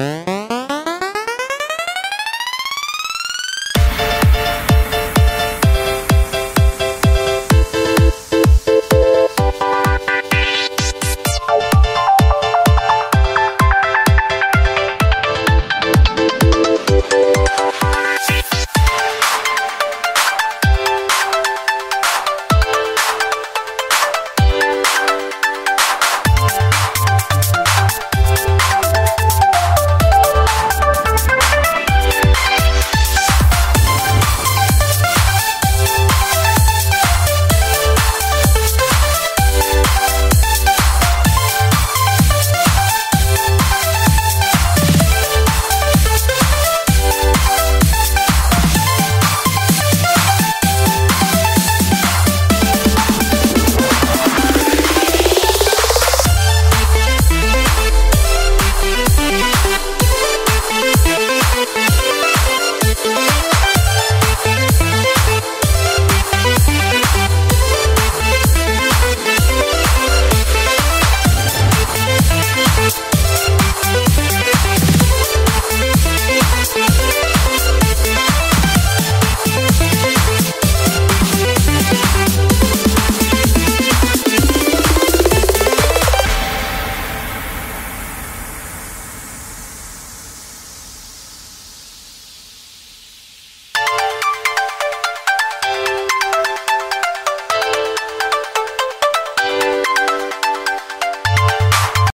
you